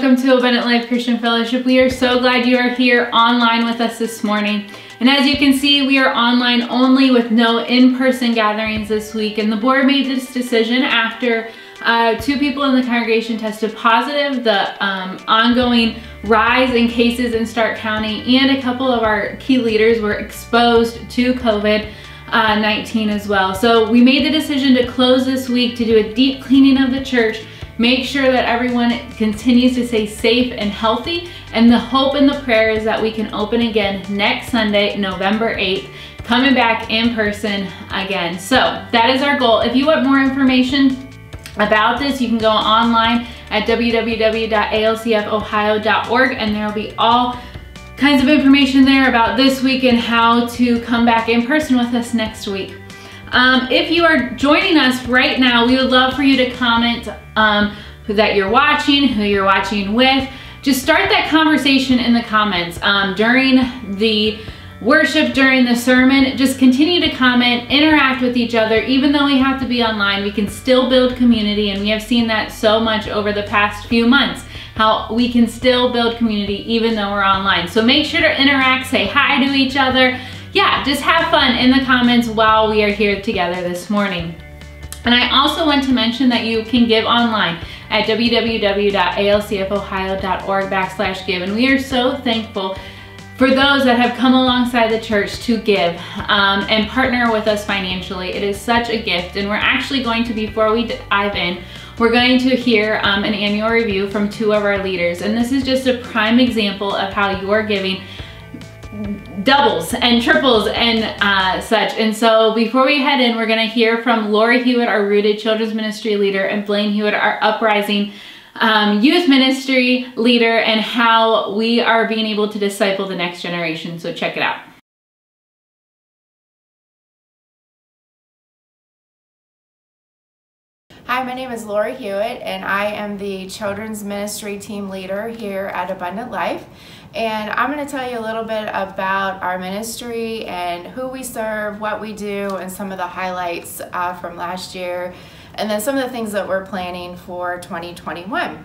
welcome to Abundant Life Christian Fellowship. We are so glad you are here online with us this morning. And as you can see, we are online only with no in-person gatherings this week. And the board made this decision after uh, two people in the congregation tested positive, the um, ongoing rise in cases in Stark County, and a couple of our key leaders were exposed to COVID. Uh, 19 as well. So we made the decision to close this week to do a deep cleaning of the church Make sure that everyone continues to stay safe and healthy. And the hope and the prayer is that we can open again next Sunday, November 8th, coming back in person again. So that is our goal. If you want more information about this, you can go online at www.alcfohio.org and there will be all kinds of information there about this week and how to come back in person with us next week. Um, if you are joining us right now, we would love for you to comment um, that you're watching, who you're watching with. Just start that conversation in the comments um, during the worship, during the sermon. Just continue to comment, interact with each other. Even though we have to be online, we can still build community, and we have seen that so much over the past few months how we can still build community even though we're online. So make sure to interact, say hi to each other, yeah, just have fun in the comments while we are here together this morning. And I also want to mention that you can give online at www.alcfohio.org backslash give. And we are so thankful for those that have come alongside the church to give um, and partner with us financially. It is such a gift. And we're actually going to, before we dive in, we're going to hear um, an annual review from two of our leaders. And this is just a prime example of how your giving doubles and triples and uh, such. And so before we head in, we're gonna hear from Lori Hewitt, our Rooted Children's Ministry leader, and Blaine Hewitt, our Uprising um, youth ministry leader, and how we are being able to disciple the next generation. So check it out. Hi, my name is Lori Hewitt, and I am the Children's Ministry Team Leader here at Abundant Life. And I'm going to tell you a little bit about our ministry and who we serve, what we do, and some of the highlights uh, from last year, and then some of the things that we're planning for 2021.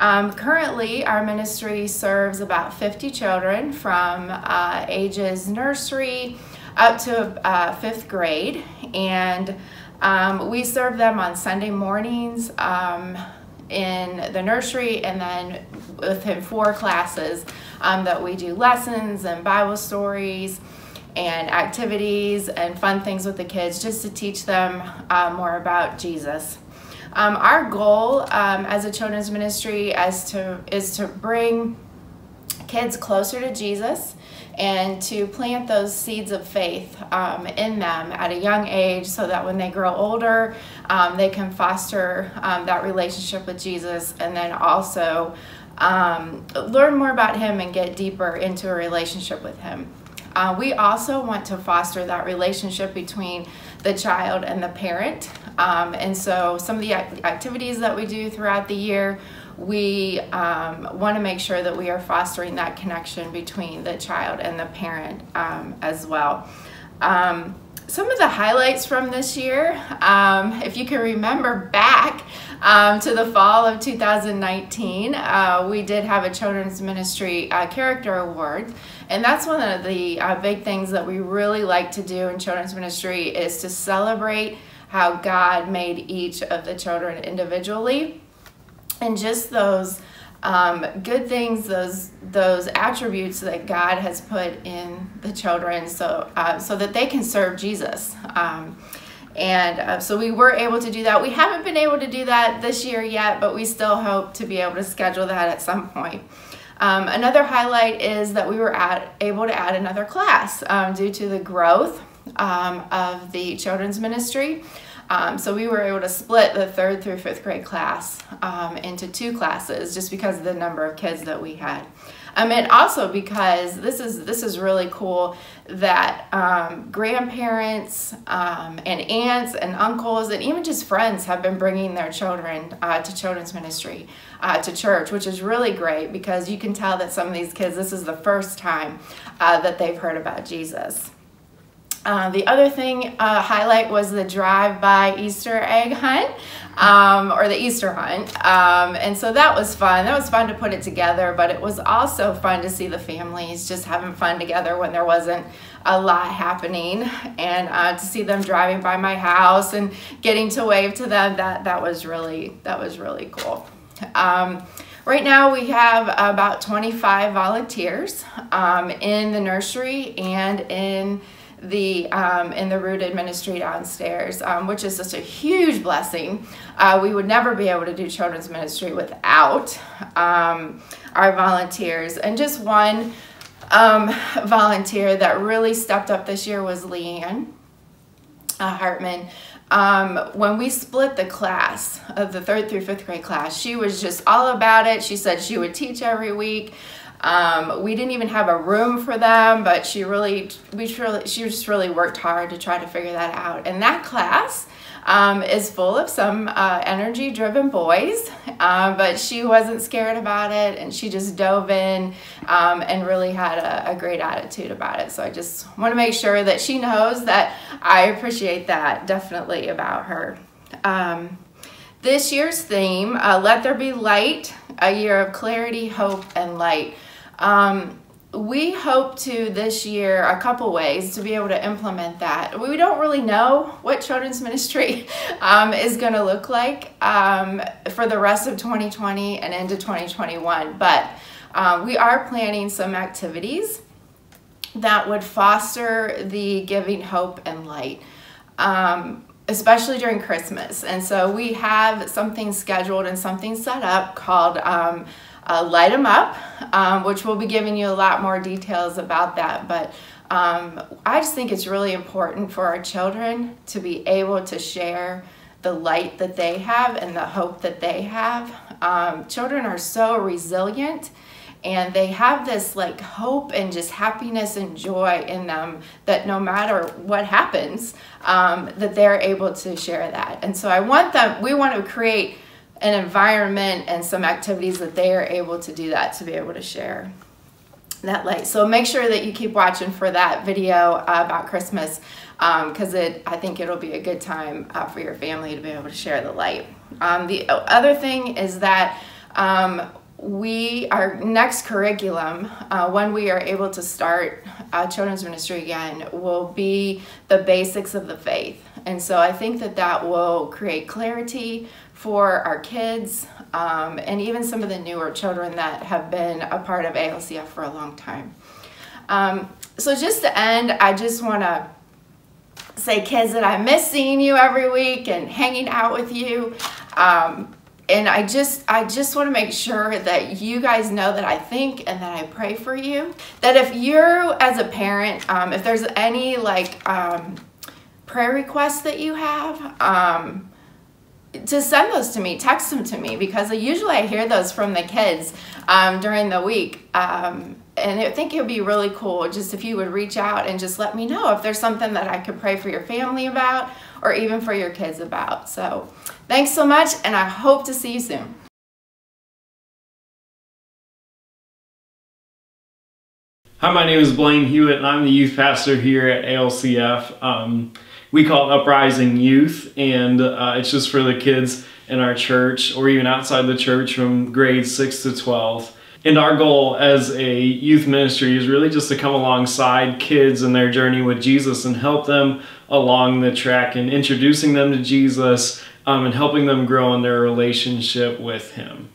Um, currently, our ministry serves about 50 children from uh, ages nursery up to uh, fifth grade, and um, we serve them on Sunday mornings. Um, in the nursery and then within four classes um, that we do lessons and Bible stories and activities and fun things with the kids just to teach them uh, more about Jesus. Um, our goal um, as a children's ministry is to, is to bring kids closer to Jesus and to plant those seeds of faith um, in them at a young age so that when they grow older, um, they can foster um, that relationship with Jesus and then also um, learn more about Him and get deeper into a relationship with Him. Uh, we also want to foster that relationship between the child and the parent. Um, and so some of the activities that we do throughout the year we um, want to make sure that we are fostering that connection between the child and the parent um, as well. Um, some of the highlights from this year, um, if you can remember back um, to the fall of 2019, uh, we did have a Children's Ministry uh, Character Award. And that's one of the uh, big things that we really like to do in Children's Ministry is to celebrate how God made each of the children individually and just those um, good things, those those attributes that God has put in the children, so uh, so that they can serve Jesus. Um, and uh, so we were able to do that. We haven't been able to do that this year yet, but we still hope to be able to schedule that at some point. Um, another highlight is that we were at, able to add another class um, due to the growth um, of the children's ministry. Um, so we were able to split the third through fifth grade class um, into two classes just because of the number of kids that we had. Um, and also because this is this is really cool that um, grandparents um, and aunts and uncles and even just friends have been bringing their children uh, to children's ministry uh, to church, which is really great because you can tell that some of these kids this is the first time uh, that they've heard about Jesus. Uh, the other thing uh, highlight was the drive-by Easter egg hunt um, or the Easter hunt. Um, and so that was fun. That was fun to put it together, but it was also fun to see the families just having fun together when there wasn't a lot happening and uh, to see them driving by my house and getting to wave to them that that was really that was really cool um, right now we have about 25 volunteers um, in the nursery and in the um, in the rooted ministry downstairs, um, which is just a huge blessing. Uh, we would never be able to do children's ministry without um, our volunteers. And just one um, volunteer that really stepped up this year was Leanne uh, Hartman. Um, when we split the class of the third through fifth grade class, she was just all about it. She said she would teach every week. Um, we didn't even have a room for them, but she really, we really, she just really worked hard to try to figure that out. And that class um, is full of some uh, energy-driven boys, uh, but she wasn't scared about it, and she just dove in um, and really had a, a, great attitude about it. So I just want to make sure that she knows that I appreciate that definitely about her. Um, this year's theme, uh, Let There Be Light, a year of clarity, hope, and light. Um, we hope to this year a couple ways to be able to implement that. We don't really know what children's ministry um, is going to look like um, for the rest of 2020 and into 2021, but uh, we are planning some activities that would foster the giving hope and light. Um, especially during Christmas. And so we have something scheduled and something set up called um, uh, Light Them Up, um, which we'll be giving you a lot more details about that. But um, I just think it's really important for our children to be able to share the light that they have and the hope that they have. Um, children are so resilient and they have this like hope and just happiness and joy in them that no matter what happens um, that they're able to share that and so i want them we want to create an environment and some activities that they are able to do that to be able to share that light. So make sure that you keep watching for that video uh, about Christmas because um, it I think it'll be a good time uh, for your family to be able to share the light. Um, the other thing is that um, we our next curriculum uh, when we are able to start uh, children's ministry again will be the basics of the faith and so i think that that will create clarity for our kids um, and even some of the newer children that have been a part of ALCF for a long time. Um, so just to end, I just want to say, kids, that I miss seeing you every week and hanging out with you. Um, and I just, I just want to make sure that you guys know that I think and that I pray for you. That if you're, as a parent, um, if there's any like um, prayer requests that you have, um, to send those to me, text them to me because usually I hear those from the kids um, during the week. Um, and I think it would be really cool just if you would reach out and just let me know if there's something that I could pray for your family about or even for your kids about. So thanks so much and I hope to see you soon. Hi, my name is Blaine Hewitt and I'm the youth pastor here at ALCF. Um, we call it Uprising Youth, and uh, it's just for the kids in our church or even outside the church from grades 6 to 12. And our goal as a youth ministry is really just to come alongside kids in their journey with Jesus and help them along the track and introducing them to Jesus um, and helping them grow in their relationship with Him.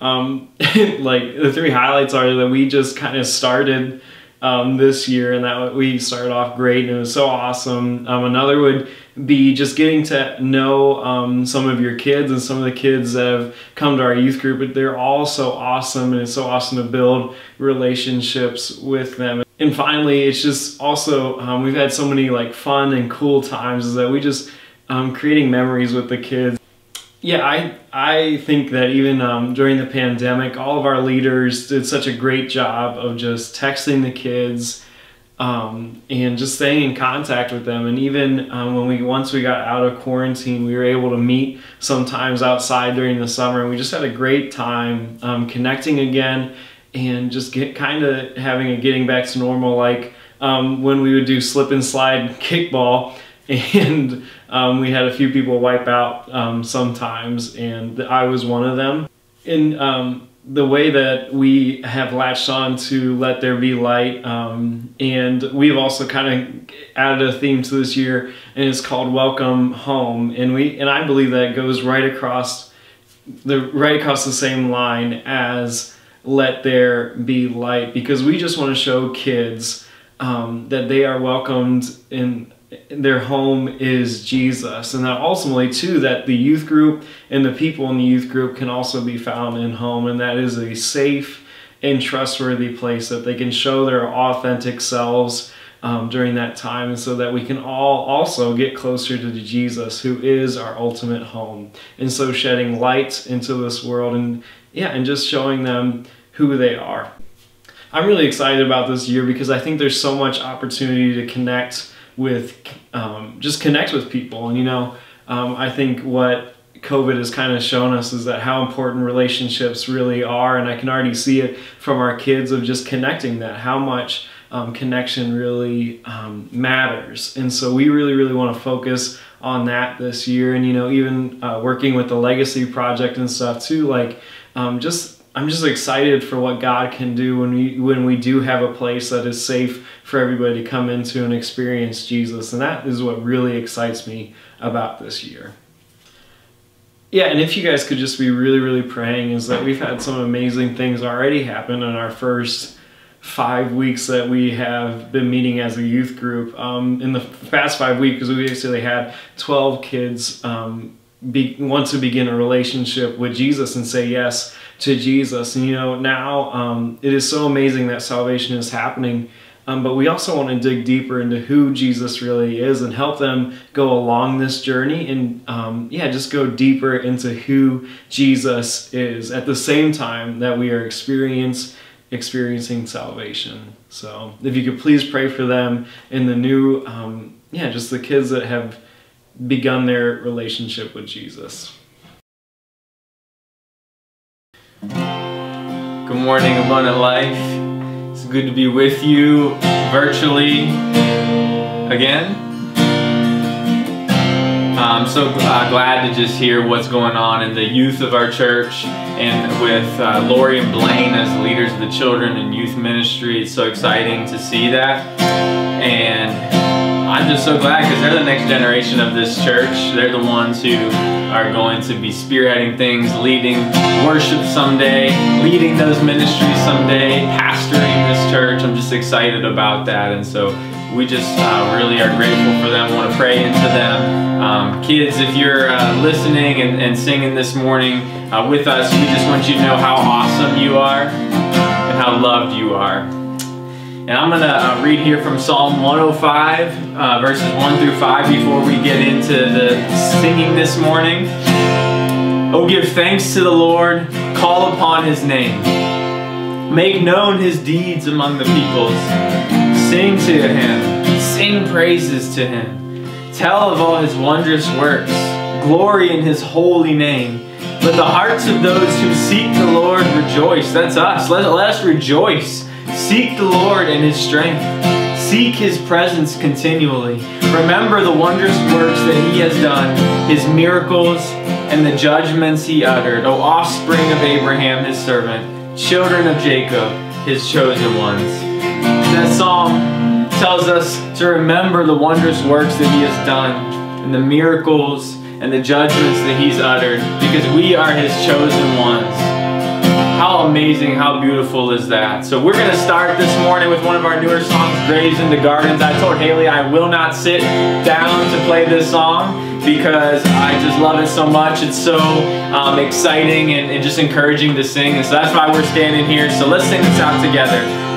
Um, like the three highlights are that we just kind of started um, this year, and that we started off great, and it was so awesome. Um, another would be just getting to know um, some of your kids and some of the kids that have come to our youth group. But they're all so awesome, and it's so awesome to build relationships with them. And finally, it's just also um, we've had so many like fun and cool times is that we just um, creating memories with the kids yeah, I I think that even um, during the pandemic, all of our leaders did such a great job of just texting the kids um, and just staying in contact with them. And even um, when we once we got out of quarantine, we were able to meet sometimes outside during the summer, and we just had a great time um, connecting again and just get kind of having a getting back to normal like um, when we would do slip and slide kickball, and um, we had a few people wipe out um, sometimes, and I was one of them. And um, the way that we have latched on to let there be light, um, and we've also kind of added a theme to this year, and it's called Welcome Home. And we and I believe that goes right across the right across the same line as let there be light because we just want to show kids um, that they are welcomed in their home is Jesus. And that ultimately too that the youth group and the people in the youth group can also be found in home. And that is a safe and trustworthy place that they can show their authentic selves um, during that time. And so that we can all also get closer to Jesus who is our ultimate home. And so shedding light into this world and yeah and just showing them who they are. I'm really excited about this year because I think there's so much opportunity to connect with, um, just connect with people. And you know, um, I think what COVID has kind of shown us is that how important relationships really are. And I can already see it from our kids of just connecting that, how much um, connection really um, matters. And so we really, really want to focus on that this year. And, you know, even uh, working with the Legacy Project and stuff too, like um, just I'm just excited for what God can do when we when we do have a place that is safe for everybody to come into and experience Jesus. And that is what really excites me about this year. Yeah, and if you guys could just be really, really praying, is that we've had some amazing things already happen in our first five weeks that we have been meeting as a youth group. Um, in the past five weeks, because we actually had 12 kids um, be, want to begin a relationship with Jesus and say yes to Jesus. And you know, now um, it is so amazing that salvation is happening. Um, but we also want to dig deeper into who Jesus really is and help them go along this journey and, um, yeah, just go deeper into who Jesus is at the same time that we are experience, experiencing salvation. So if you could please pray for them in the new, um, yeah, just the kids that have begun their relationship with Jesus. Good morning, Abundant Life. It's good to be with you virtually again. I'm so uh, glad to just hear what's going on in the youth of our church and with uh, Lori and Blaine as leaders of the children and youth ministry. It's so exciting to see that. And I'm just so glad because they're the next generation of this church. They're the ones who are going to be spearheading things, leading worship someday, leading those ministries someday, pastoring this church. I'm just excited about that. And so we just uh, really are grateful for them. Want to pray into them. Um, kids, if you're uh, listening and, and, singing this morning uh, with us, we just want you to know how awesome you are and how loved you are. And I'm going to uh, read here from Psalm 105, uh, verses 1 through 5, before we get into the singing this morning. Oh, give thanks to the Lord, call upon his name. Make known his deeds among the peoples. Sing to him, sing praises to him. Tell of all his wondrous works, glory in his holy name. Let the hearts of those who seek the Lord rejoice. That's us. Let, let us rejoice Seek the Lord in His strength. Seek His presence continually. Remember the wondrous works that He has done, His miracles, and the judgments He uttered, O offspring of Abraham, His servant, children of Jacob, His chosen ones. That psalm tells us to remember the wondrous works that He has done, and the miracles and the judgments that He's uttered, because we are His chosen ones. How amazing, how beautiful is that? So we're to start this morning with one of our newer songs, Graves Into Gardens. I told Haley I will not sit down to play this song because I just love it so much. It's so um, exciting and, and just encouraging to sing. And so that's why we're standing here. So let's sing this out together.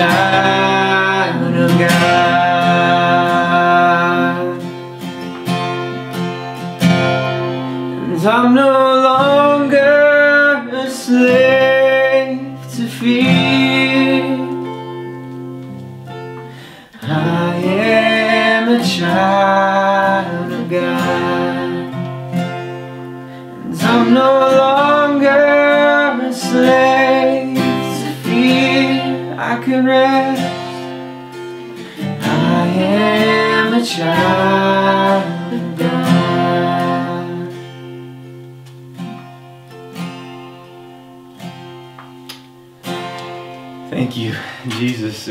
shine.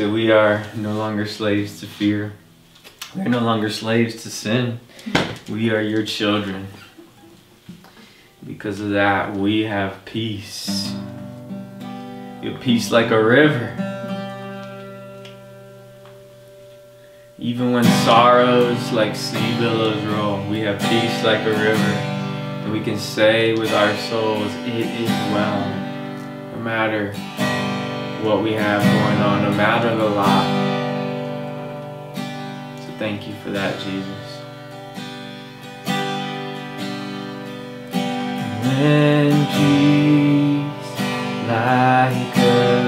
We are no longer slaves to fear. We're no longer slaves to sin. We are your children. Because of that, we have peace. Your peace like a river. Even when sorrows like sea billows roll, we have peace like a river. And we can say with our souls, it is well. No matter what we have going on no matter the lot. So thank you for that, Jesus. When Jesus like a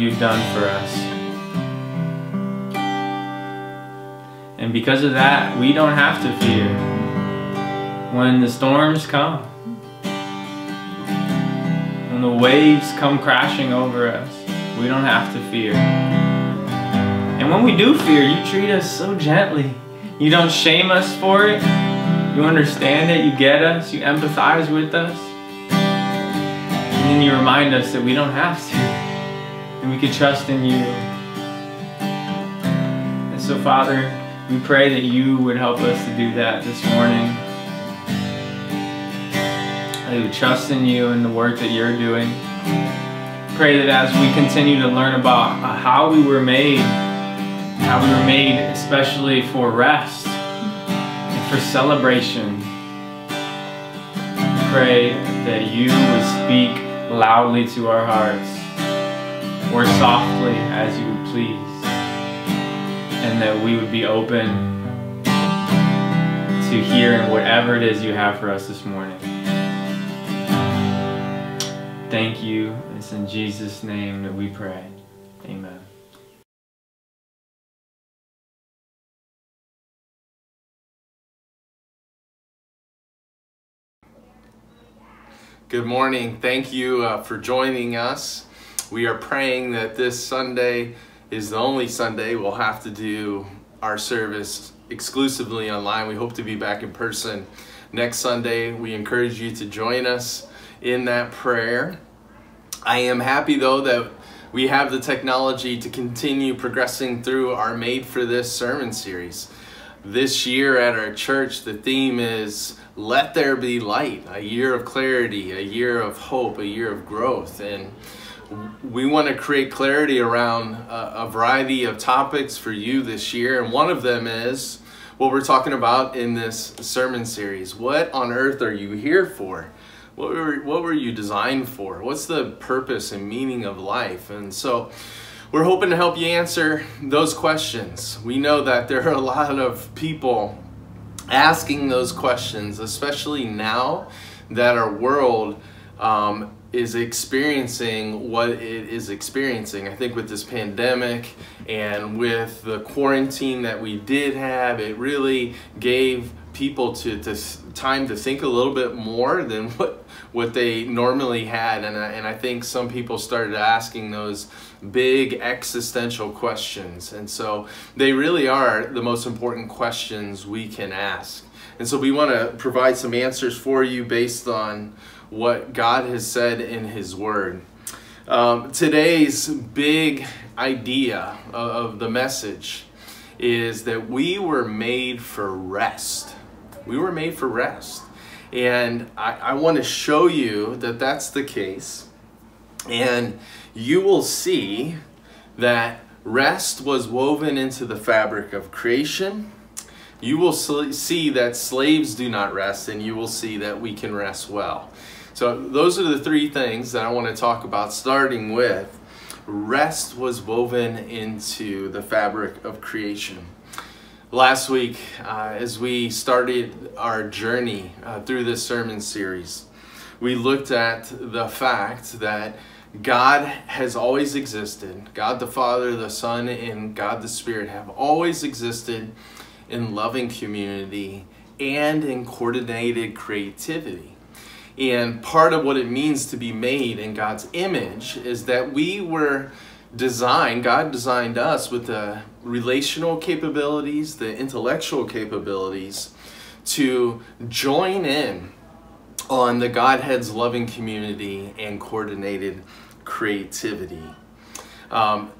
you've done for us. And because of that, we don't have to fear when the storms come, when the waves come crashing over us. We don't have to fear. And when we do fear, you treat us so gently. You don't shame us for it. You understand it, you get us, you empathize with us. And then you remind us that we don't have to. And we can trust in you. And so, Father, we pray that you would help us to do that this morning. That we trust in you and the work that you're doing. Pray that as we continue to learn about how we were made, how we were made especially for rest and for celebration, pray that you would speak loudly to our hearts or softly as you would please and that we would be open to hearing whatever it is you have for us this morning. Thank you. It's in Jesus' name that we pray. Amen. Good morning. Thank you uh, for joining us. We are praying that this Sunday is the only Sunday we'll have to do our service exclusively online. We hope to be back in person next Sunday. We encourage you to join us in that prayer. I am happy though that we have the technology to continue progressing through our Made for This sermon series. This year at our church, the theme is Let There Be Light, a year of clarity, a year of hope, a year of growth. And we want to create clarity around a, a, variety of topics for you this year, and one of them is what we're talking about in this sermon series. What on earth are you here for? What were, what were you designed for? What's the purpose and meaning of life? And so we're hoping to help you answer those questions. We know that there are a lot of people asking those questions, especially now that our world um, is experiencing what it is experiencing. I think with this pandemic and with the quarantine that we did have, it really gave people to, to time to think a little bit more than what what they normally had. And I, and I think some people started asking those big existential questions. And so they really are the most important questions we can ask. And so we want to provide some answers for you based on what God has said in His Word. Um, today's big idea of, of the message is that we were made for rest. We were made for rest. And I, I want to show you that that's the case. And you will see that rest was woven into the fabric of creation. You will see that slaves do not rest, and you will see that we can rest well. So those are the three things that I want to talk about, starting with rest was woven into the fabric of creation. Last week, uh, as we started our journey uh, through this sermon series, we looked at the fact that God has always existed. God the Father, the Son, and God the Spirit have always existed in loving community and in coordinated creativity. And part of what it means to be made in God's image is that we were designed, God designed us with the relational capabilities, the intellectual capabilities to join in on the Godhead's loving community and coordinated creativity. Um,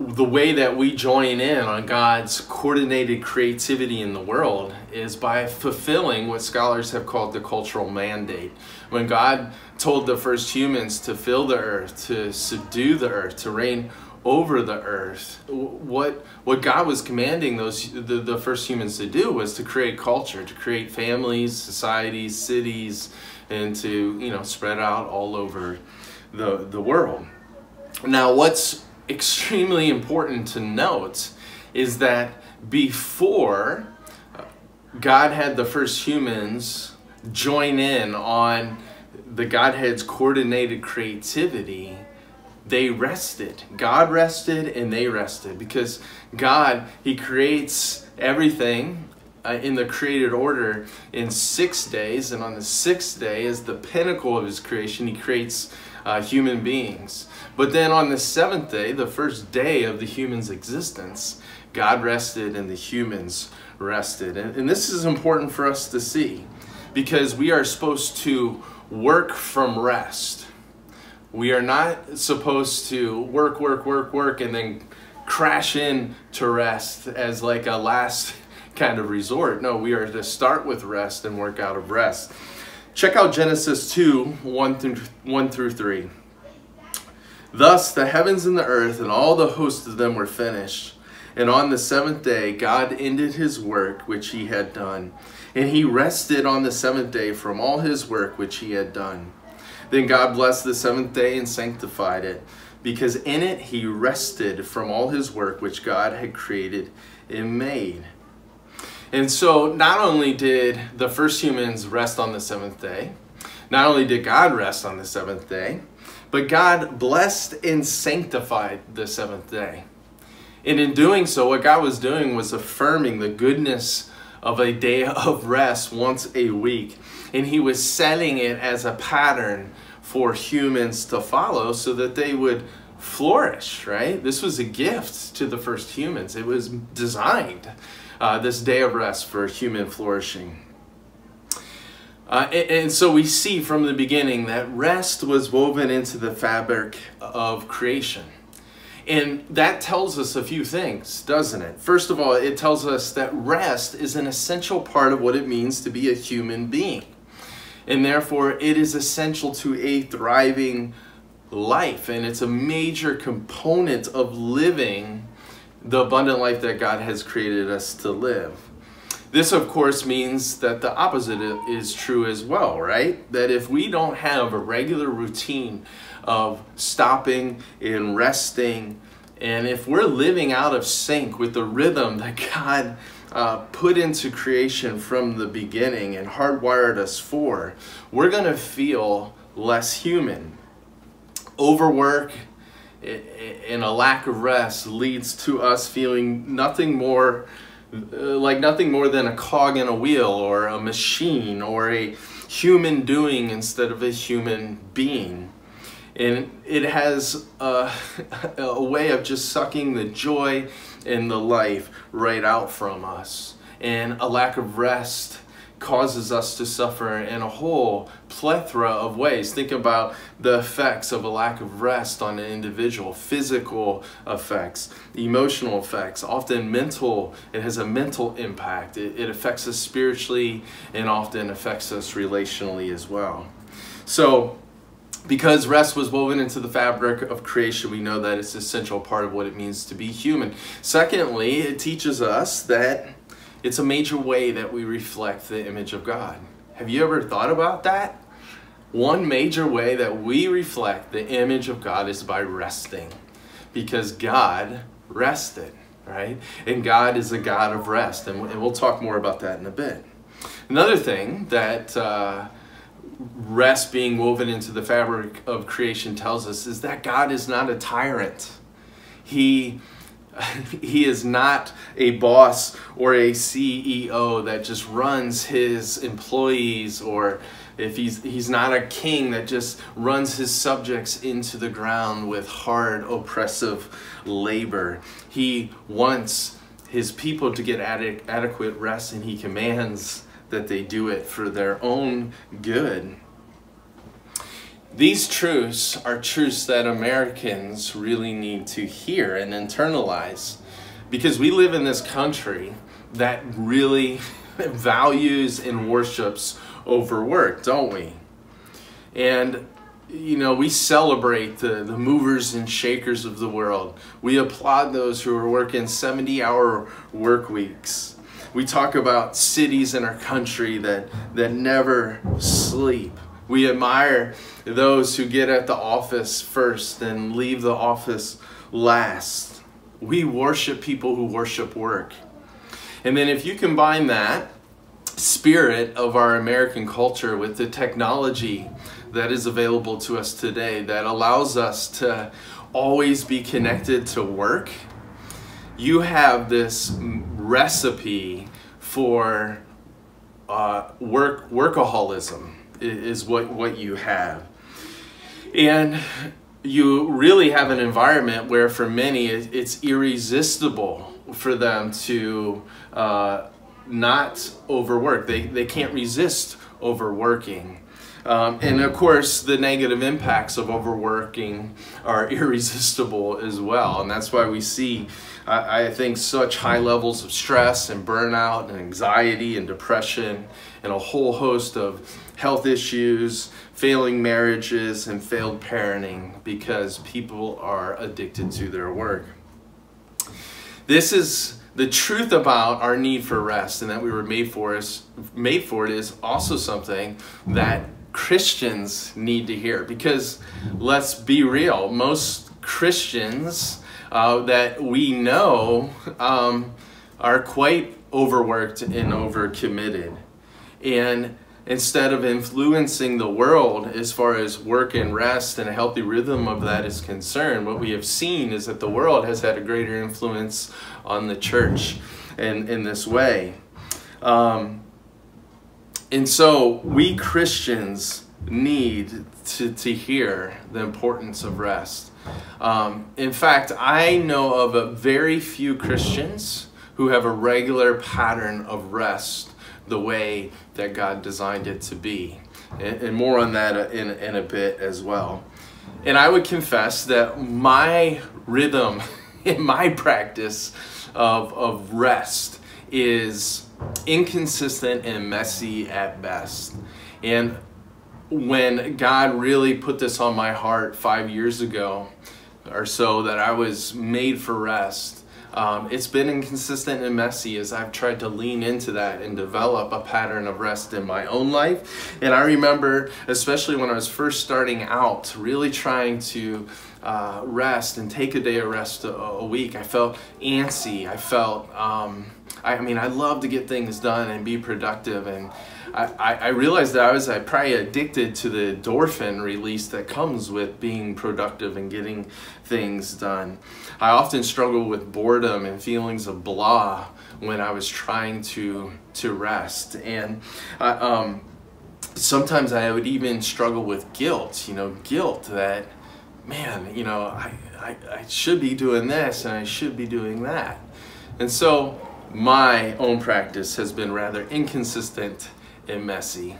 the way that we join in on God's coordinated creativity in the world is by fulfilling what scholars have called the cultural mandate. When God told the first humans to fill the earth, to subdue the earth, to reign over the earth, what what God was commanding those the, the first humans to do was to create culture, to create families, societies, cities, and to you know spread out all over the the world. Now, what's extremely important to note is that before God had the first humans join in on the Godhead's coordinated creativity, they rested. God rested and they rested because God, He creates everything uh, in the created order in six days, and on the sixth day, is the pinnacle of His creation, He creates uh, human beings. But then on the seventh day, the first day of the human's existence, God rested and the humans rested. And, and this is important for us to see because we are supposed to work from rest. We are not supposed to work, work, work, work, and then crash in to rest as like a last kind of resort. No, we are to start with rest and work out of rest. Check out Genesis 2 1 through, 1 through 3. Thus the heavens and the earth and all the hosts of them were finished. And on the seventh day, God ended his work which he had done. And he rested on the seventh day from all his work which he had done. Then God blessed the seventh day and sanctified it, because in it he rested from all his work which God had created and made. And so, not only did the first humans rest on the seventh day, not only did God rest on the seventh day, but God blessed and sanctified the seventh day. And in doing so, what God was doing was affirming the goodness of a day of rest once a week. And He was setting it as a pattern for humans to follow so that they would flourish, right? This was a gift to the first humans. It was designed, uh, this day of rest for human flourishing. Uh, and, and, so we see from the beginning that rest was woven into the fabric of creation. And that tells us a few things, doesn't it? First of all, it tells us that rest is an essential part of what it means to be a human being. And therefore, it is essential to a thriving life. And it's a major component of living the abundant life that God has created us to live. This, of course, means that the opposite is true as well, right? That if we don't have a regular routine of stopping and resting, and if we're living out of sync with the rhythm that God uh, put into creation from the beginning and hardwired us for, we're going to feel less human. Overwork and a lack of rest leads to us feeling nothing more uh, like nothing more than a cog in a wheel or a machine or a human doing instead of a human being. And it has a, a way of just sucking the joy and the life right out from us. And a lack of rest causes us to suffer in a whole plethora of ways. Think about the effects of a lack of rest on an individual, physical effects, emotional effects, often mental, it has a mental impact. It, it affects us spiritually and often affects us relationally as well. So, because rest was woven into the fabric of creation, we know that it's an essential part of what it means to be human. Secondly, it teaches us that it's a major way that we reflect the image of God. Have you ever thought about that? One major way that we reflect the image of God is by resting. Because God rested, right? And God is a God of rest. And we'll talk more about that in a bit. Another thing that uh, rest being woven into the fabric of creation tells us is that God is not a tyrant. He he is not a boss or a CEO that just runs his employees or if he's he's not a king that just runs his subjects into the ground with hard oppressive labor. He wants his people to get ad adequate rest and he commands that they do it for their own good these truths are truths that Americans really need to hear and internalize because we live in this country that really values and worships overwork, don't we? And you know, we celebrate the, the movers and shakers of the world. We applaud those who are working 70 hour work weeks. We talk about cities in our country that, that never sleep. We admire those who get at the office first and leave the office last. We worship people who worship work. And then if you combine that spirit of our American culture with the technology that is available to us today that allows us to always be connected to work, you have this recipe for uh, work workaholism is what, what you have. And you really have an environment where for many it's irresistible for them to uh, not overwork. They, they can't resist overworking. Um, and of course, the negative impacts of overworking are irresistible as well. And that's why we see, I, I think, such high levels of stress and burnout and anxiety and depression and a whole host of health issues, failing marriages, and failed parenting because people are addicted to their work. This is the truth about our need for rest and that we were made for us made for it is also something that Christians need to hear because let's be real most Christians uh, that we know um, are quite overworked and overcommitted and instead of influencing the world as far as work and rest and a healthy rhythm of that is concerned, what we have seen is that the world has had a greater influence on the church in, in this way. Um, and so we Christians need to, to hear the importance of rest. Um, in fact, I know of a very few Christians who have a regular pattern of rest the way that God designed it to be. And, more on that in, in a bit as well. And I would confess that my rhythm in my practice of, of rest is inconsistent and messy at best. And when God really put this on my heart five years ago or so that I was made for rest, um, it's been inconsistent and messy as I've tried to lean into that and develop a pattern of rest in my own life. And I remember, especially when I was first starting out, really trying to uh, rest and take a day of rest a, a week. I felt antsy. I felt, um, I, I mean, I love to get things done and be productive and I, I realized that I was I probably addicted to the endorphin release that comes with being productive and getting things done. I often struggled with boredom and feelings of blah when I was trying to to rest, and I, um, sometimes I would even struggle with guilt. You know, guilt that man, you know, I, I, I should be doing this and I should be doing that, and so my own practice has been rather inconsistent and messy.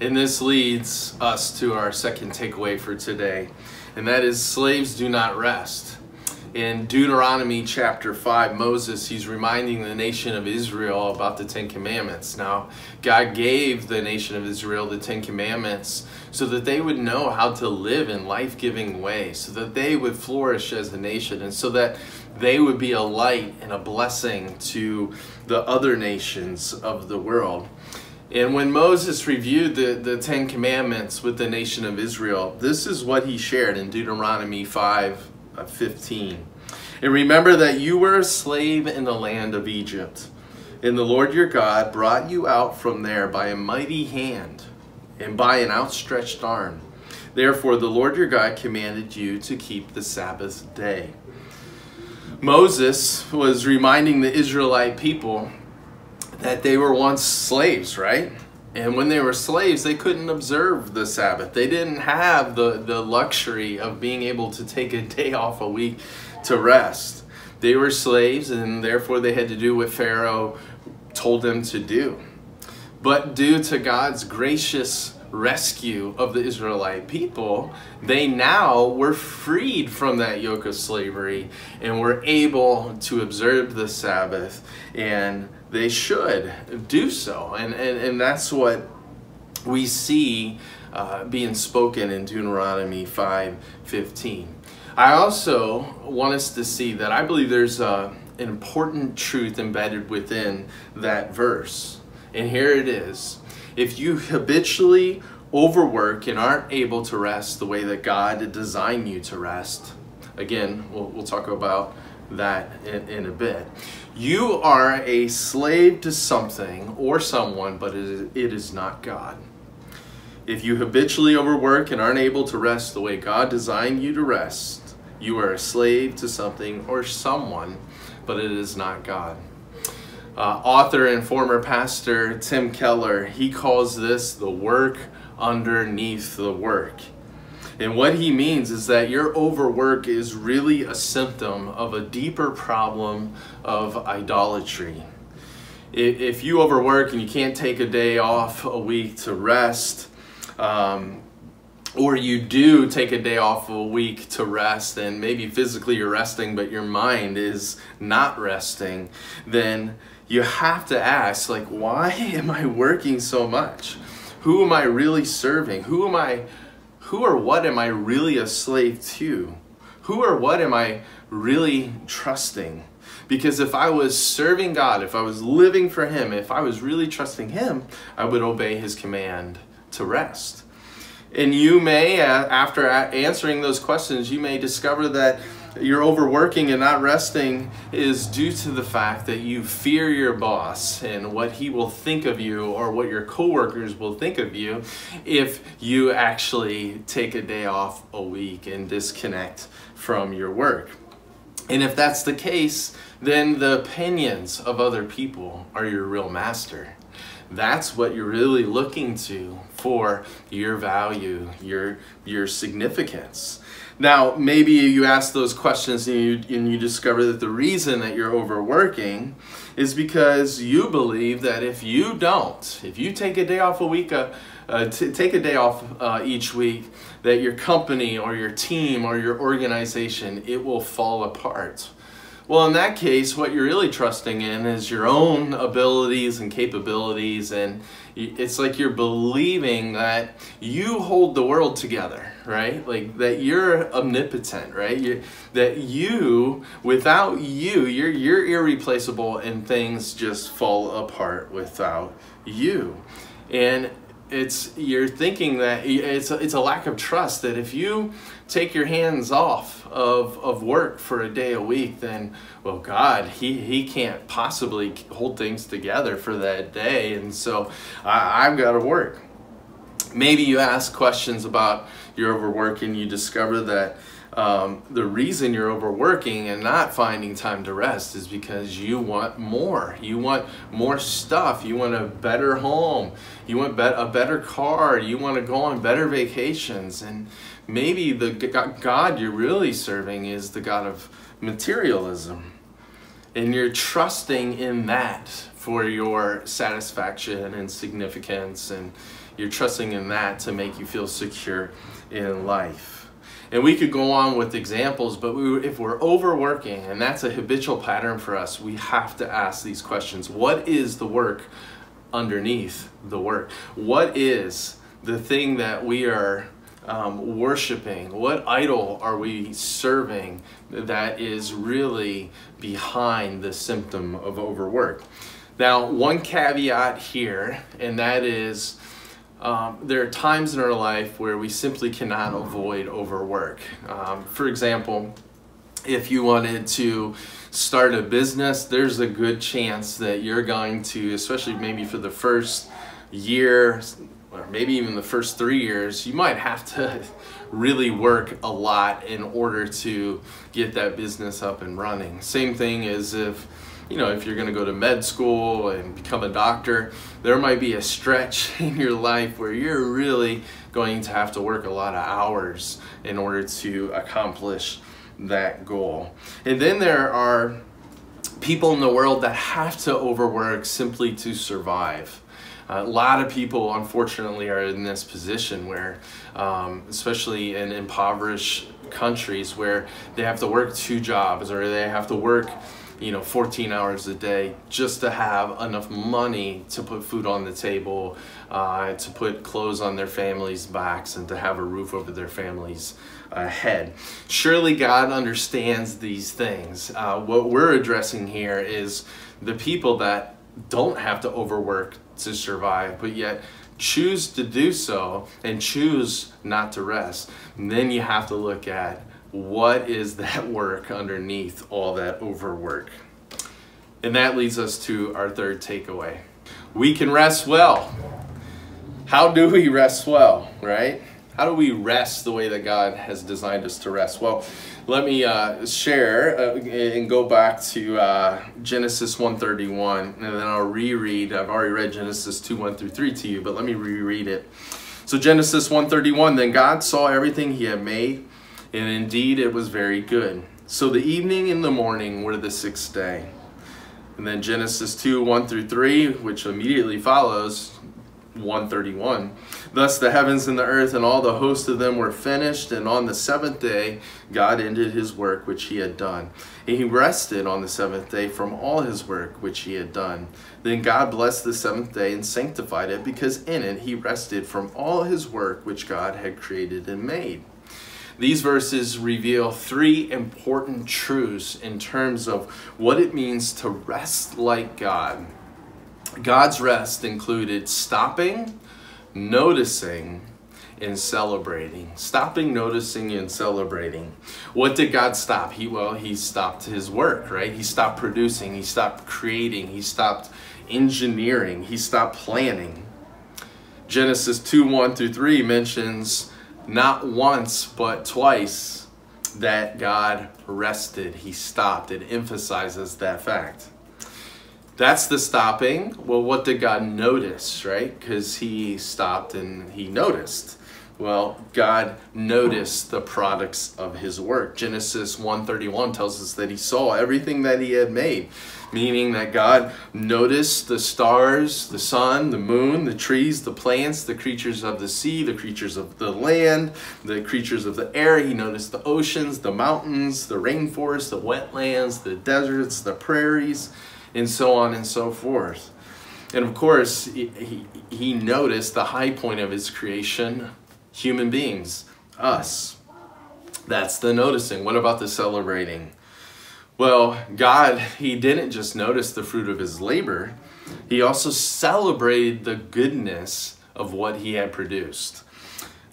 And this leads us to our second takeaway for today, and that is slaves do not rest. In Deuteronomy chapter 5, Moses, he's reminding the nation of Israel about the Ten Commandments. Now, God gave the nation of Israel the Ten Commandments so that they would know how to live in life-giving ways, so that they would flourish as a nation, and so that they would be a light and a blessing to the other nations of the world. And when Moses reviewed the, the Ten Commandments with the nation of Israel, this is what he shared in Deuteronomy 5 uh, 15. And remember that you were a slave in the land of Egypt, and the Lord your God brought you out from there by a mighty hand and by an outstretched arm. Therefore, the Lord your God commanded you to keep the Sabbath day. Moses was reminding the Israelite people that they were once slaves, right? And when they were slaves, they couldn't observe the Sabbath. They didn't have the, the luxury of being able to take a day off a week to rest. They were slaves, and therefore they had to do what Pharaoh told them to do. But due to God's gracious rescue of the Israelite people, they now were freed from that yoke of slavery and were able to observe the Sabbath and they should do so. And, and, and that's what we see uh, being spoken in Deuteronomy 5.15. I also want us to see that I believe there's a, an important truth embedded within that verse. And here it is. If you habitually overwork and aren't able to rest the way that God designed you to rest, again, we'll, we'll talk about that in, in a bit You are a slave to something or someone, but it is not God. If you habitually overwork and aren't able to rest the way God designed you to rest, you are a slave to something or someone, but it is not God. Uh, author and former pastor Tim Keller, he calls this the work underneath the work. And what he means is that your overwork is really a symptom of a deeper problem of idolatry. If you overwork and you can't take a day off a week to rest, um, or you do take a day off a week to rest and maybe physically you're resting but your mind is not resting, then you have to ask like why am I working so much? Who am I really serving? Who am I who or what am I really a slave to? Who or what am I really trusting? Because if I was serving God, if I was living for Him, if I was really trusting Him, I would obey His command to rest. And you may, uh, after answering those questions, you may discover that your overworking and not resting is due to the fact that you fear your boss and what he will think of you or what your coworkers will think of you if you actually take a day off a week and disconnect from your work. And if that's the case, then the opinions of other people are your real master. That's what you're really looking to for your value, your, your significance. Now, maybe you ask those questions and you, and you discover that the reason that you're overworking is because you believe that if you don't, if you take a day off a week, uh, uh, take a day off uh, each week, that your company or your team or your organization, it will fall apart. Well, in that case, what you're really trusting in is your own abilities and capabilities, and it's like you're believing that you hold the world together, right? Like that you're omnipotent, right? you that you, without you, you're you're irreplaceable, and things just fall apart without you. And it's you're thinking that it's a, it's a lack of trust that if you take your hands off of, of work for a day a week then well god he, he can't possibly hold things together for that day and so I, i've got to work maybe you ask questions about your overwork and you discover that um, the reason you're overworking and not finding time to rest is because you want more. You want more stuff. You want a better home. You want be a better car. You want to go on better vacations. And maybe the God you're really serving is the God of materialism. And you're trusting in that for your satisfaction and significance. And you're trusting in that to make you feel secure in life. And we could go on with examples, but we, if we're overworking, and that's a habitual pattern for us, we have to ask these questions. What is the work underneath the work? What is the thing that we are um, worshiping? What idol are we serving that is really behind the symptom of overwork? Now, one caveat here, and that is um, there are times in our life where we simply cannot avoid overwork. Um, for example, if you wanted to start a business, there's a good chance that you're going to, especially maybe for the first year, or maybe even the first three years, you might have to really work a lot in order to get that business up and running. Same thing as if you know, if you're going to go to med school and become a doctor, there might be a stretch in your life where you're really going to have to work a lot of hours in order to accomplish that goal. And then there are people in the world that have to overwork simply to survive. A lot of people, unfortunately, are in this position where, um, especially in impoverished countries, where they have to work two jobs or they have to work you know 14 hours a day just to have enough money to put food on the table uh, to put clothes on their families backs and to have a roof over their families uh, head. Surely god understands these things. Uh, what we're addressing here is the people that don't have to overwork to survive but yet choose to do so and choose not to rest then you have to look at what is that work underneath all that overwork? And that leads us to our third takeaway. We can rest well. How do we rest well, right? How do we rest the way that God has designed us to rest? Well, let me uh, share uh, and go back to uh, Genesis 1:31, and then I'll reread. I've already read Genesis 2 1 through 3 to you, but let me reread it. So Genesis 1:31, then God saw everything He had made, and indeed it was very good. So the evening and the morning were the sixth day. And then Genesis 2 1 through 3, which immediately follows 131. Thus the heavens and the earth and all the host of them were finished, and on the seventh day God ended his work which he had done. And he rested on the seventh day from all his work which he had done. Then God blessed the seventh day and sanctified it, because in it he rested from all his work which God had created and made. These verses reveal three important truths in terms of what it means to rest like God. God's rest included stopping, noticing, and celebrating. Stopping, noticing, and celebrating. What did God stop? He well, he stopped his work, right? He stopped producing, he stopped creating, he stopped engineering, he stopped planning. Genesis 2 1 through 3 mentions not once but twice that God rested. He stopped. It emphasizes that fact. That's the stopping. Well, what did God notice, right? Because he stopped and he noticed. Well, God noticed the products of his work. Genesis 1:31 tells us that he saw everything that he had made, meaning that God noticed the stars, the sun, the moon, the trees, the plants, the creatures of the sea, the creatures of the land, the creatures of the air. He noticed the oceans, the mountains, the rainforests, the wetlands, the deserts, the prairies, and so on and so forth. And of course, he, he, noticed the high point of his creation human beings, us. That's the noticing. What about the celebrating? Well, God, He didn't just notice the fruit of His labor, He also celebrated the goodness of what He had produced.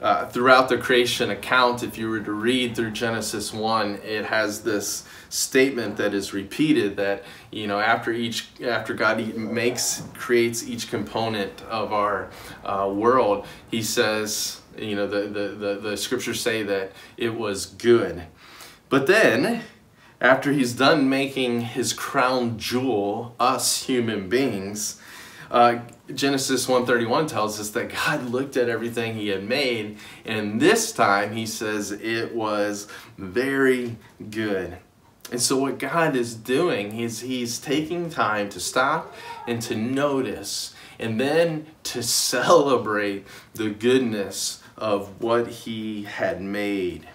Uh, throughout the creation account, if you were to read through Genesis 1, it has this statement that is repeated that you know after each after God makes creates each component of our uh, world, He says you know, the, the, the, the scriptures say that it was good. But then, after he's done making his crown jewel, us human beings, uh, Genesis 131 tells us that God looked at everything he had made, and this time he says it was very good. And so what God is doing is he's taking time to stop and to notice and then to celebrate the goodness of what he had made.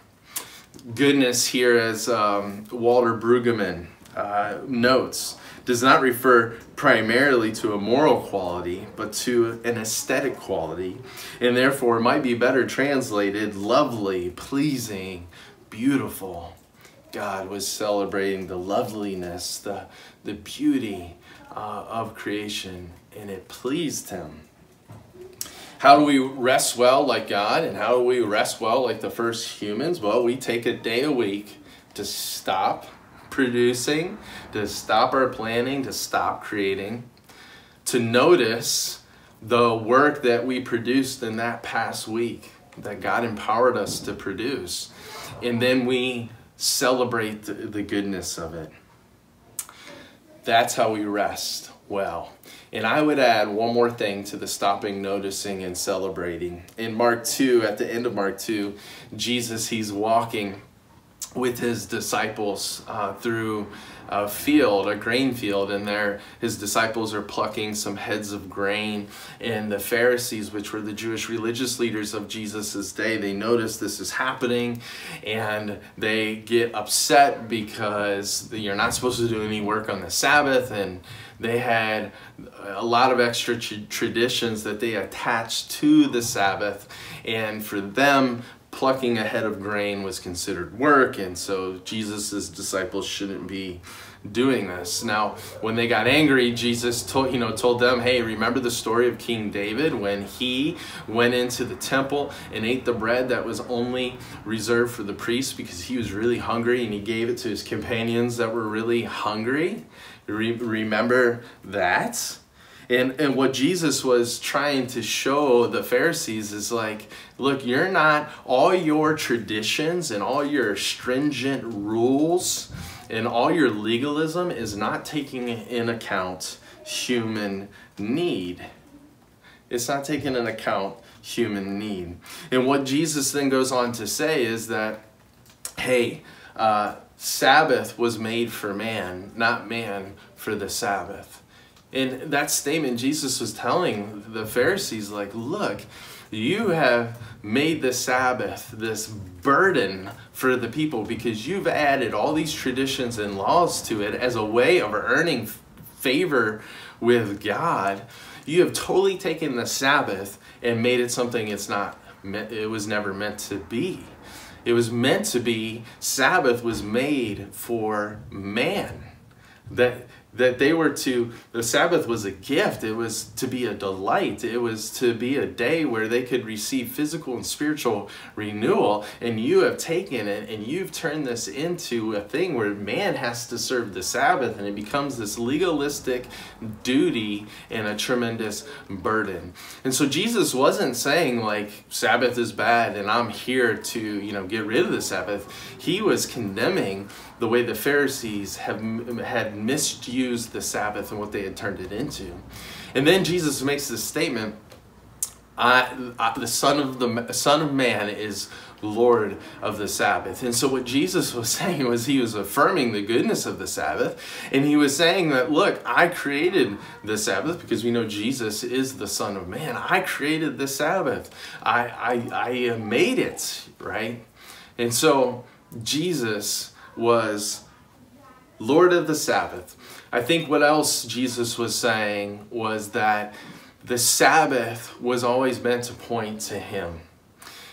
Goodness here, as um, Walter Brueggemann uh, notes, does not refer primarily to a moral quality, but to an aesthetic quality, and therefore might be better translated lovely, pleasing, beautiful. God was celebrating the loveliness, the, the beauty uh, of creation, and it pleased him. How do we rest well like God and how do we rest well like the first humans? Well, we take a day a week to stop producing, to stop our planning, to stop creating, to notice the work that we produced in that past week that God empowered us to produce. And then we celebrate the, the goodness of it. That's how we rest well. And I would add one more thing to the stopping, noticing, and celebrating. In Mark 2, at the end of Mark 2, Jesus, he's walking with his disciples uh, through a field, a grain field, and there his disciples are plucking some heads of grain. And the Pharisees, which were the Jewish religious leaders of Jesus' day, they notice this is happening and they get upset because you're not supposed to do any work on the Sabbath and they had a lot of extra traditions that they attached to the Sabbath and for them plucking a head of grain was considered work, and so Jesus' disciples shouldn't be doing this. Now, when they got angry, Jesus told, you know, told them, hey, remember the story of King David when he went into the temple and ate the bread that was only reserved for the priests because he was really hungry and he gave it to his companions that were really hungry? Re- remember that? And, and what Jesus was trying to show the Pharisees is like, look, you're not, all your traditions and all your stringent rules and all your legalism is not taking in account human need. It's not taking in account human need. And what Jesus then goes on to say is that, hey, uh, Sabbath was made for man, not man for the Sabbath. In that statement, Jesus was telling the Pharisees, like, look, you have made the Sabbath this burden for the people because you've added all these traditions and laws to it as a way of earning favor with God. You have totally taken the Sabbath and made it something it's not it was never meant to be. It was meant to be Sabbath was made for man. That that they were to the sabbath was a gift. It was to be a delight. It was to be a day where they could receive physical and spiritual renewal. And you have taken it and you've turned this into a thing where man has to serve the sabbath and it becomes this legalistic duty and a tremendous burden. And so jesus wasn't saying like sabbath is bad and i'm here to you know get rid of the sabbath. He was condemning the way the Pharisees have had misused the Sabbath and what they had turned it into. And then Jesus makes this statement, I, I, the son of the son of man is Lord of the Sabbath. And so what Jesus was saying was he was affirming the goodness of the Sabbath. And he was saying that, look, I created the Sabbath because we know Jesus is the Son of Man. I created the Sabbath. I, I, I made it, right? And so Jesus was Lord of the Sabbath. I think what else Jesus was saying was that the Sabbath was always meant to point to him.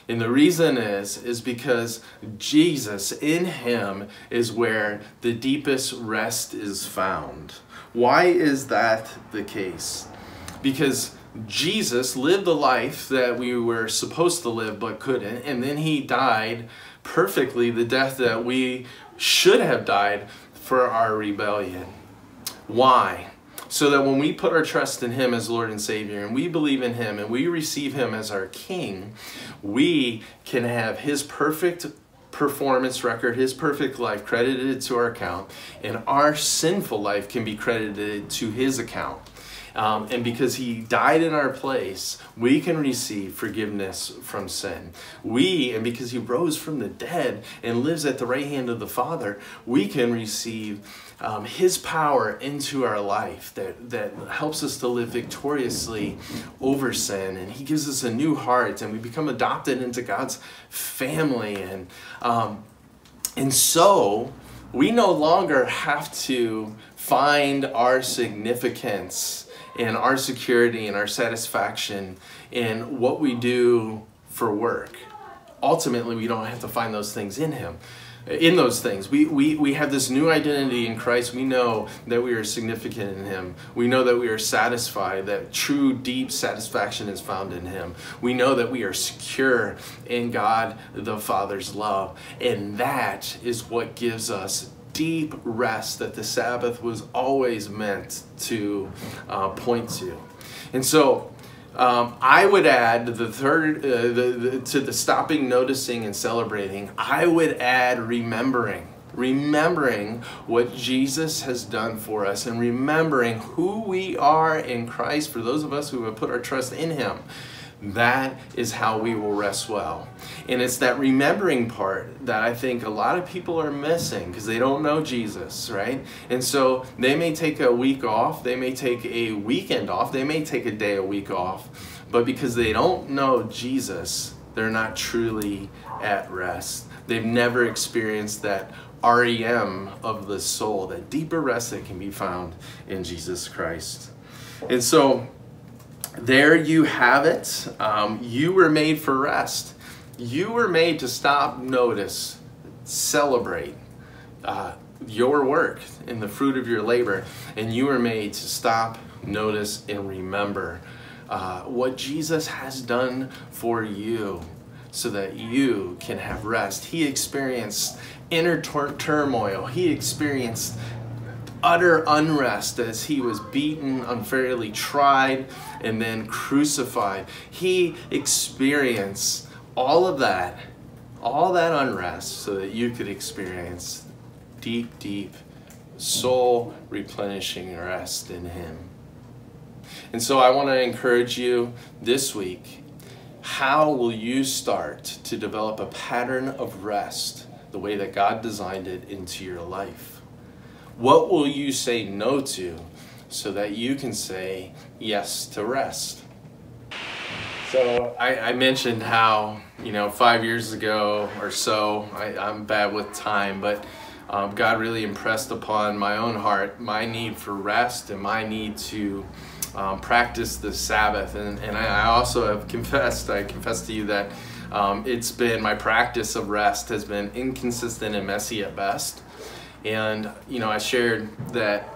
And the reason is, is because Jesus, in him, is where the deepest rest is found. Why is that the case? Because Jesus lived the life that we were supposed to live but couldn't, and then he died perfectly the death that we should have died for our rebellion. Why? So that when we put our trust in Him as Lord and Savior and we believe in Him and we receive Him as our King, we can have His perfect performance record, His perfect life credited to our account, and our sinful life can be credited to His account. Um, and because he died in our place, we can receive forgiveness from sin. We, and because he rose from the dead and lives at the right hand of the Father, we can receive um, his power into our life that, that helps us to live victoriously over sin. And he gives us a new heart and we become adopted into God's family. And, um, and so, we no longer have to find our significance and our security and our satisfaction in what we do for work. Ultimately, we don't have to find those things in Him. In those things, we, we, we have this new identity in Christ. We know that we are significant in Him. We know that we are satisfied, that true, deep satisfaction is found in Him. We know that we are secure in God the Father's love. And that is what gives us deep rest that the Sabbath was always meant to uh, point to. And so um, I would add the third, uh, the, the, to the stopping, noticing, and celebrating, I would add remembering. Remembering what Jesus has done for us and remembering who we are in Christ for those of us who have put our trust in Him. That is how we will rest well. And it's that remembering part that I think a lot of people are missing because they don't know Jesus, right? And so they may take a week off, they may take a weekend off, they may take a day a week off, but because they don't know Jesus, they're not truly at rest. They've never experienced that REM of the soul, that deeper rest that can be found in Jesus Christ. And so there you have it. Um, you were made for rest. You were made to stop, notice, celebrate uh, your work and the fruit of your labor. And you were made to stop, notice, and remember uh, what Jesus has done for you so that you can have rest. He experienced inner tur turmoil. He experienced utter unrest as he was beaten, unfairly tried, and then crucified. He experienced all of that, all that unrest, so that you could experience deep, deep, soul replenishing rest in him. And so I want to encourage you this week how will you start to develop a pattern of rest the way that God designed it into your life? What will you say no to so that you can say yes to rest? So I, I mentioned how, you know, five years ago or so, I, I'm bad with time, but um, God really impressed upon my own heart my need for rest and my need to um, practice the Sabbath. And, and I, also have confessed, I confess to you that um, it's been, my practice of rest has been inconsistent and messy at best. And, you know, I shared that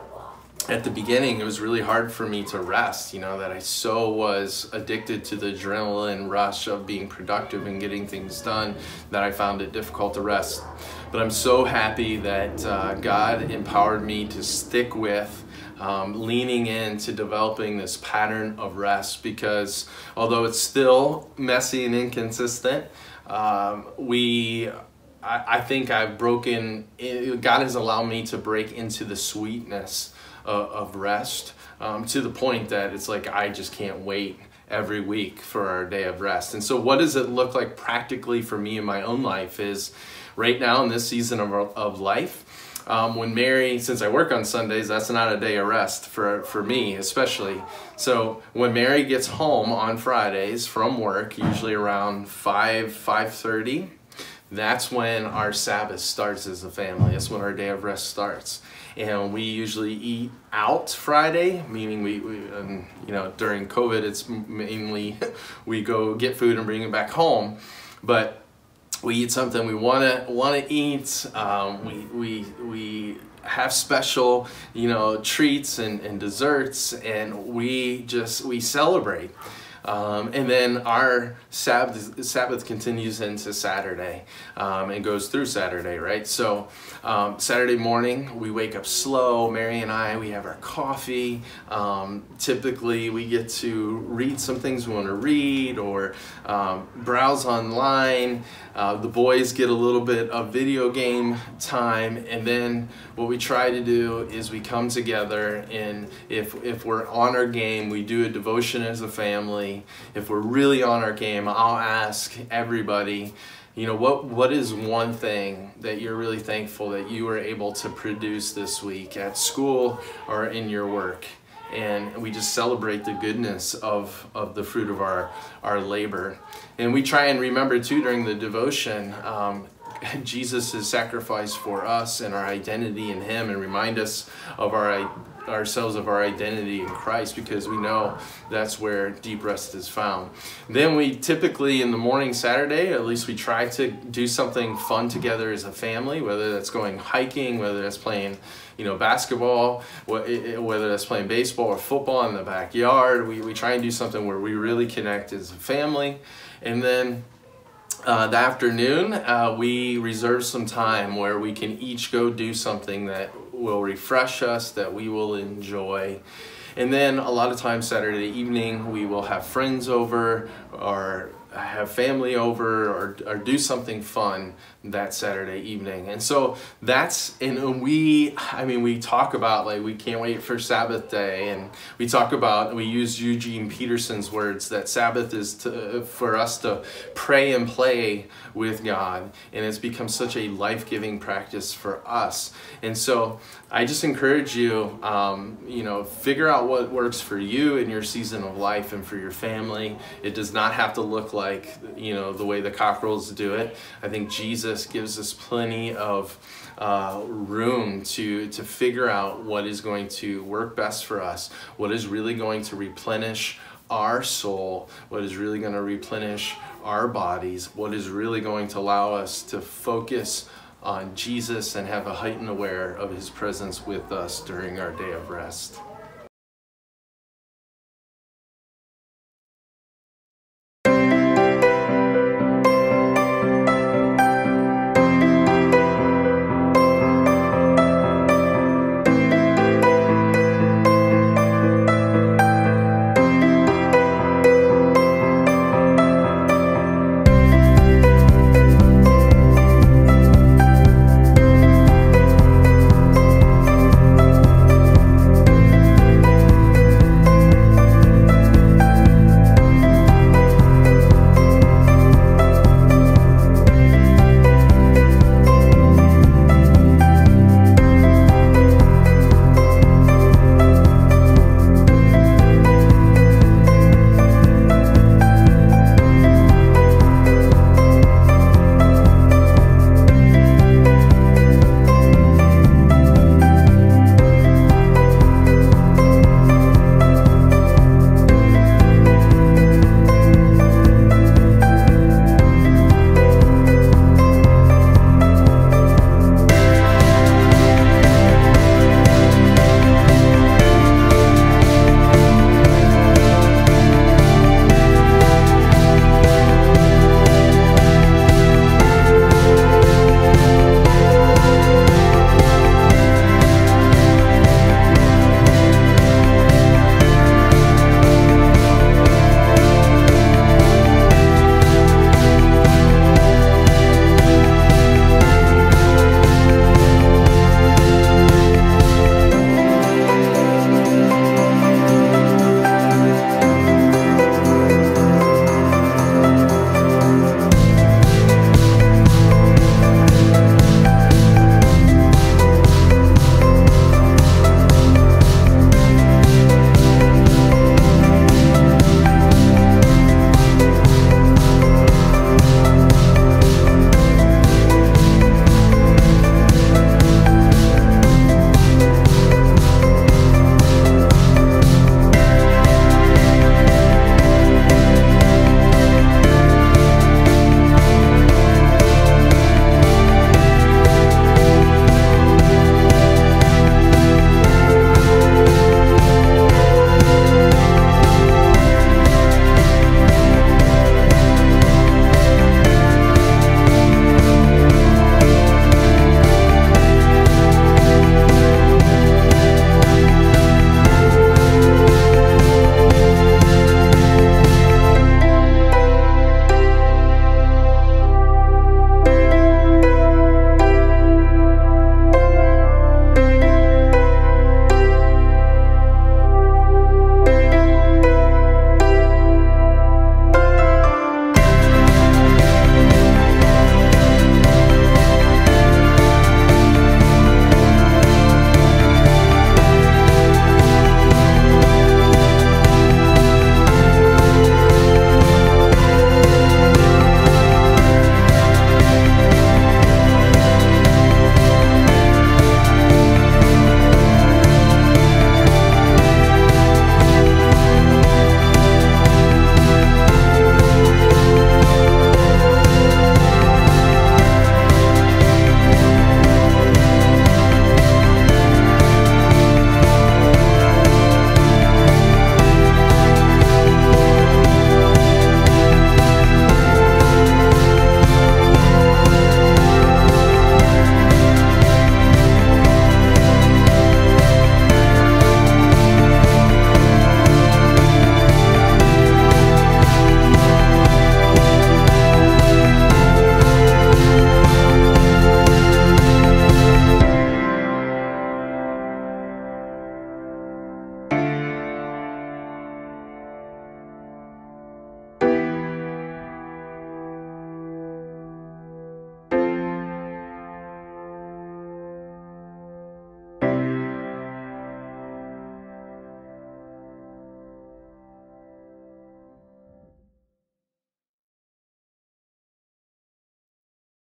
at the beginning it was really hard for me to rest you know that i so was addicted to the adrenaline rush of being productive and getting things done that i found it difficult to rest. But i'm so happy that uh, god empowered me to stick with um, leaning into developing this pattern of rest because although it's still messy and inconsistent, um, we I, I, think I've broken, God has allowed me to break into the sweetness of, of rest um, to the point that it's like I just can't wait every week for our day of rest. And so what does it look like practically for me in my own life is right now in this season of, of life, um, when Mary, since I work on Sundays, that's not a day of rest for, for me especially. So when Mary gets home on Fridays from work, usually around 5, 5.30, that's when our Sabbath starts as a family. That's when our day of rest starts. And we usually eat out Friday, meaning we, we um, you know, during COVID, it's mainly we go get food and bring it back home. But we eat something we want to want to eat. Um, we we we have special you know treats and, and desserts, and we just we celebrate. Um, and then our Sabbath, Sabbath continues into Saturday um, and goes through Saturday, right? So um, Saturday morning, we wake up slow. Mary and I, we have our coffee. Um, typically, we get to read some things we want to read or um, browse online. Uh, the boys get a little bit of video game time, and then what we try to do is we come together and if, if we're on our game, we do a devotion as a family. If we're really on our game, I'll ask everybody, you know, what, what is one thing that you're really thankful that you were able to produce this week at school or in your work? and we just celebrate the goodness of, of the fruit of our, our labor. And we try and remember too during the devotion, um, Jesus' sacrifice for us and our identity in Him and remind us of our ourselves of our identity in Christ because we know that's where deep rest is found. Then we typically in the morning Saturday, at least we try to do something fun together as a family, whether that's going hiking, whether that's playing you know, basketball, whether that's playing baseball or football in the backyard. We, we try and do something where we really connect as a family. And then uh, the afternoon, uh, we reserve some time where we can each go do something that will refresh us, that we will enjoy. And then a lot of times Saturday evening, we will have friends over or have family over or, or do something fun that Saturday evening. And so that's, and we, I mean, we talk about like, we can't wait for Sabbath day. And we talk about, we use Eugene Peterson's words that Sabbath is to, for us to pray and play with God. And it's become such a life-giving practice for us. And so I just encourage you, um, you know, figure out what works for you in your season of life and for your family. It does not have to look like, you know, the way the cockerels do it. I think Jesus gives us plenty of uh, room to, to figure out what is going to work best for us, what is really going to replenish our soul, what is really going to replenish our bodies, what is really going to allow us to focus on Jesus and have a heightened aware of his presence with us during our day of rest.